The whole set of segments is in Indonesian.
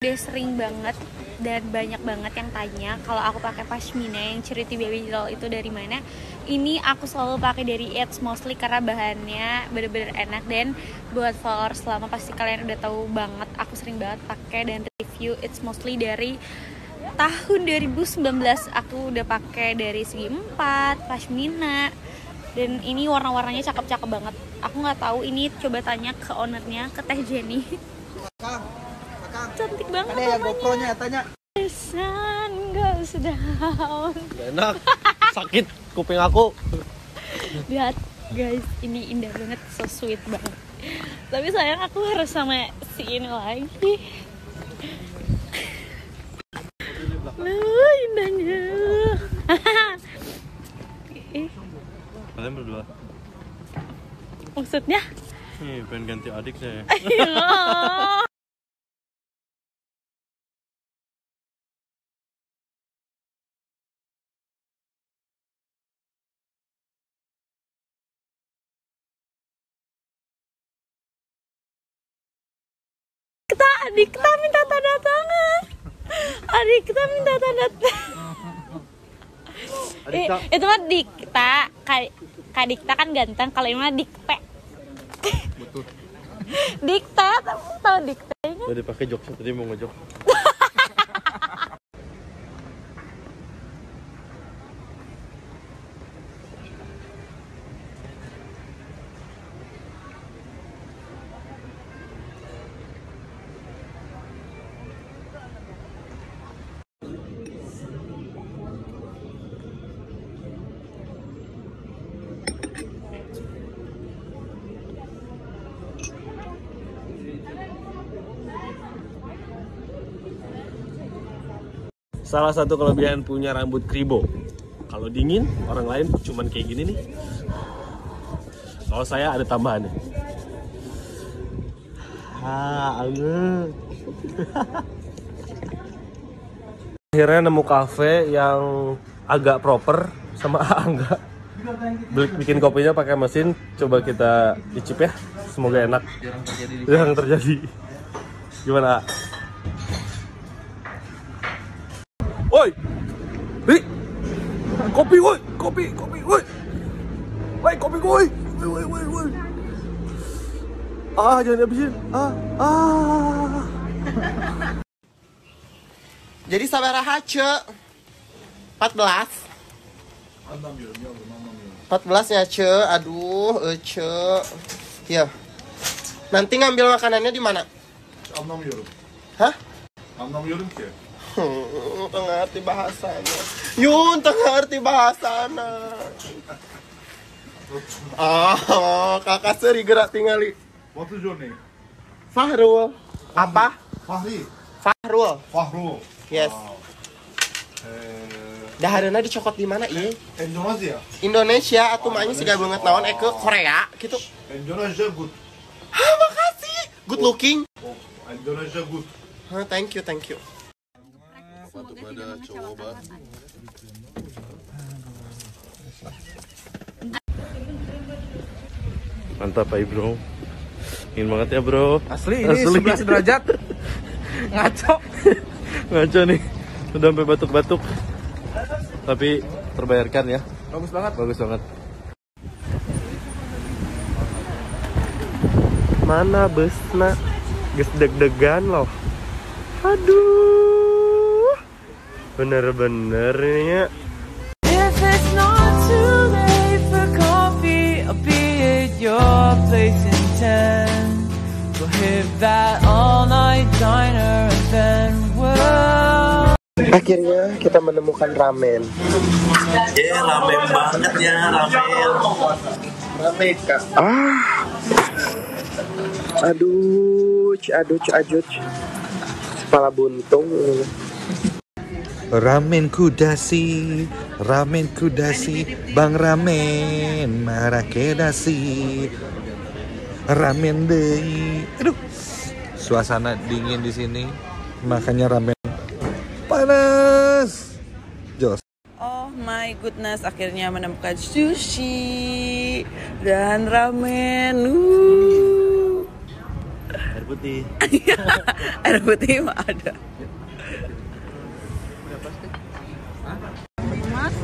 udah sering banget dan banyak banget yang tanya kalau aku pakai pashmina yang Charity Baby Doll itu dari mana. Ini aku selalu pakai dari It's mostly karena bahannya bener-bener enak dan buat followers selama pasti kalian udah tahu banget aku sering banget pakai dan review It's mostly dari tahun 2019 aku udah pakai dari segi 4 pashmina dan ini warna-warnanya cakep-cakep banget. Aku nggak tahu ini coba tanya ke ownernya ke Teh Jenny. Banget Ada ya GoPro-nya tanya. Sun goes down Gak enak. Sakit kuping aku. Lihat guys ini indah banget So sweet banget. Tapi sayang aku harus sama si ini lagi. Loh indahnya. Eh, kalian berdua. Maksudnya? Nih pengen ganti adik saya Kita adik kita minta tanda tangan. Adik kita minta tanda tangan. Eh, itu mah dikta Kak- dikta kan ganteng kalau ini mah dikte dikta tahu dikte kan udah dipakai jokes tadi mau ngejok Salah satu kelebihan punya rambut kribo. Kalau dingin, orang lain cuman kayak gini nih. Kalau saya ada tambahannya. Ah, anget. Akhirnya nemu cafe yang agak proper sama Angga. Bikin kopinya pakai mesin. Coba kita icip ya. Semoga enak. Jarang terjadi di Yang terjadi. Gimana? Kopi woi, kopi, kopi woi, woi kopi woi, woi woi woi woi. Ah jangan habisin, ah ah. Jadi sabaraha ce 14 14 ya ce Aduh eh, ce Ya Nanti ngambil makanannya di mana? Anlamıyorum. Hah? Anlamıyorum ki. Hmm, tengah arti bahasanya Yun, tengah arti bahasana Ah, kakak seri gerak tingali What is your name? Fahrul Apa? Fahri. Fahrul Fahrul. Yes Ee, Dahareuna dicokot di mana iya? Endonezya. Indonesia atau makanya sih banget naon eh ke Korea gitu Endonezya good. Ah, makasih. Good looking. Oh, Endonezya good. Huh, thank you, thank you. Mantap Pak Bro. Ingin banget ya bro. Asli ini 11 derajat. Ngaco. Ngaco nih. Udah sampai batuk-batuk. Tapi terbayarkan ya. Bagus banget. Bagus banget. Mana busna? Ges deg-degan loh. Aduh. Bener-bener ini ya. If it's not too late for coffee, I'll be at your place in ten. We'll hit that all-night diner and then we'll. Akhirnya kita menemukan ramen. Ya ramen banget ya ramen. Ramen kak. Ah. Aduh, aduh, aduh. Kepala buntung. Ramen kudasi, ramen kudasi, Bang Ramen, marakedasi, ramen deh. Aduh, suasana dingin di sini, makanya ramen panas. Jos. Oh my goodness, akhirnya menemukan sushi dan ramen. Uh. putih. Air putih mah ada.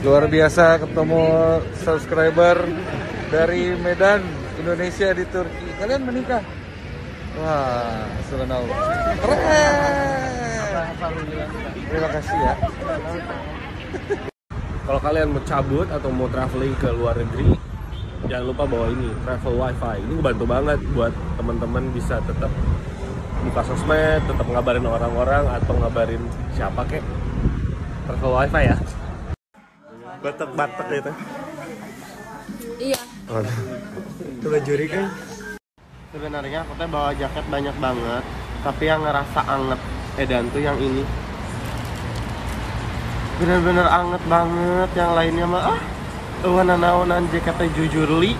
Luar biasa ketemu subscriber dari Medan, Indonesia di Turki. Kalian menikah? Wah, subhanallah. Keren. Terima kasih ya. Kalau kalian mau cabut atau mau traveling ke luar negeri, jangan lupa bawa ini travel wifi. Ini bantu banget buat teman-teman bisa tetap buka sosmed, tetap ngabarin orang-orang atau ngabarin siapa kek. Travel wifi ya. Batak-batak itu. Iya. Coba juri kan. Sebenarnya aku teh bawa jaket banyak banget, tapi yang ngerasa anget edan tuh yang ini. Bener-bener anget banget, yang lainnya mah ah. Wana naonan jaketnya jujur li.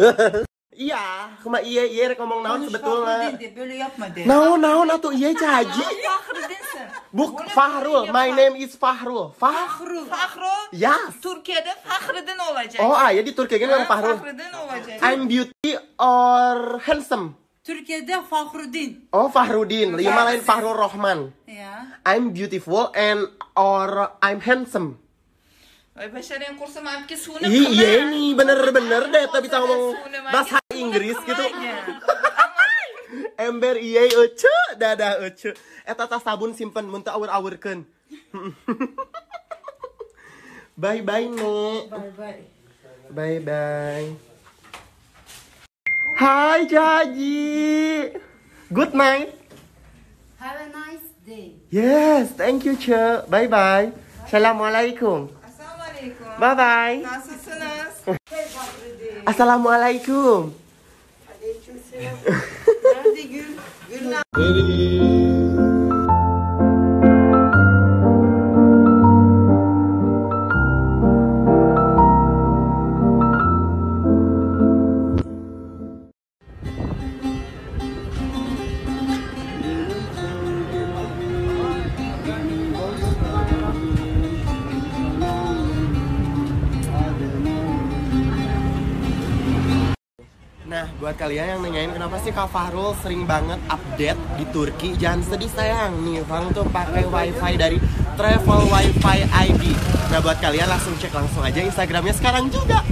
Iya, cuma iya iya rek ngomong naon sebetulnya. Naon naon atuh iya caji. Fahruddin'sin. Buk Fahrul, my name is Fahrul. Fah? Fahru. Fahru. Yes. Türkiye'de Fahruddin olacak. Oh, ah ya di Turki kan yang Fahrul. Fahruddin olacak. I'm beauty or handsome. Türkiye'de Fahruddin. Oh, Fahrudin. Lima lain Fahrul Rohman. Ya. I'm beautiful and or I'm handsome. Başarıyan kursu mamki sunu Ih, iya nih, bener-bener deh, tapi bisa ngomong bahasa Inggris gitu. Ember iya ece, dadah ece. Eta tas sabun simpen mun teu awur-awurkeun. bye bye, Nek. Bay bay. Bye bye. Hai Jaji. Good night. Have a nice day. Yes, thank you, Che. Bye bye. Assalamualaikum. Assalamualaikum. Bye bye. Assalamualaikum. Nerede gül? Gül Nah, buat kalian yang nanyain kenapa sih Kak Fahrul sering banget update di Turki, jangan sedih sayang. Nih, Fahrul tuh pakai wifi dari Travel Wifi ID. Nah, buat kalian langsung cek langsung aja Instagramnya sekarang juga.